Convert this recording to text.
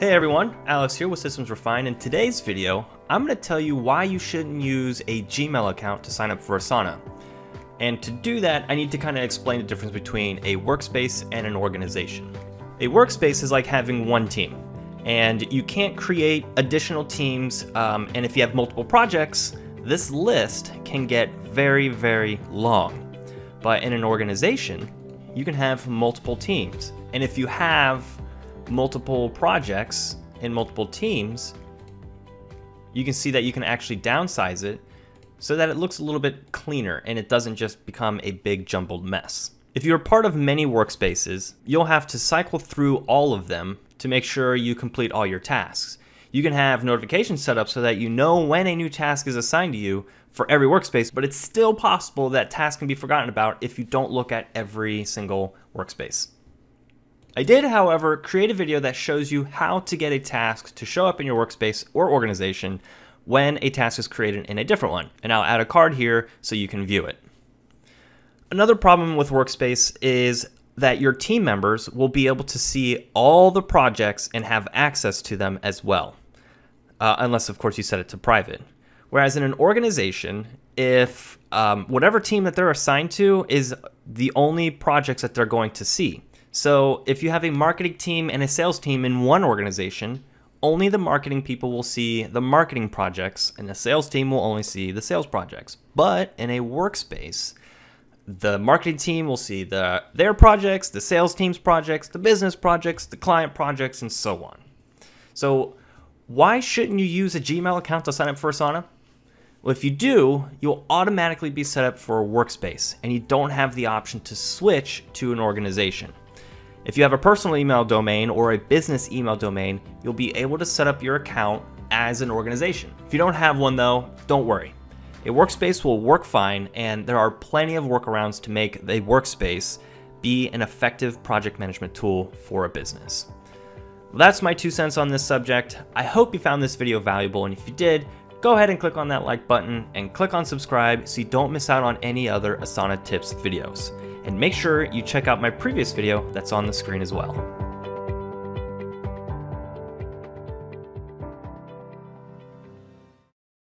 Hey everyone, Alex here with Systems Refined. In today's video, I'm going to tell you why you shouldn't use a Gmail account to sign up for Asana. And to do that, I need to kind of explain the difference between a workspace and an organization. A workspace is like having one team, and you can't create additional teams, um, and if you have multiple projects, this list can get very, very long. But in an organization, you can have multiple teams. And if you have multiple projects in multiple teams, you can see that you can actually downsize it so that it looks a little bit cleaner and it doesn't just become a big jumbled mess. If you're part of many workspaces, you'll have to cycle through all of them to make sure you complete all your tasks. You can have notifications set up so that you know when a new task is assigned to you for every workspace, but it's still possible that tasks can be forgotten about if you don't look at every single workspace. I did, however, create a video that shows you how to get a task to show up in your workspace or organization when a task is created in a different one. And I'll add a card here so you can view it. Another problem with Workspace is that your team members will be able to see all the projects and have access to them as well. Uh, unless, of course, you set it to private. Whereas in an organization, if um, whatever team that they're assigned to is the only projects that they're going to see. So if you have a marketing team and a sales team in one organization, only the marketing people will see the marketing projects and the sales team will only see the sales projects. But in a workspace, the marketing team will see the their projects, the sales team's projects, the business projects, the client projects, and so on. So why shouldn't you use a Gmail account to sign up for Asana? Well, if you do, you'll automatically be set up for a workspace and you don't have the option to switch to an organization. If you have a personal email domain or a business email domain, you'll be able to set up your account as an organization. If you don't have one though, don't worry. A workspace will work fine and there are plenty of workarounds to make a workspace be an effective project management tool for a business. Well, that's my two cents on this subject. I hope you found this video valuable and if you did, go ahead and click on that like button and click on subscribe so you don't miss out on any other Asana tips videos and make sure you check out my previous video that's on the screen as well.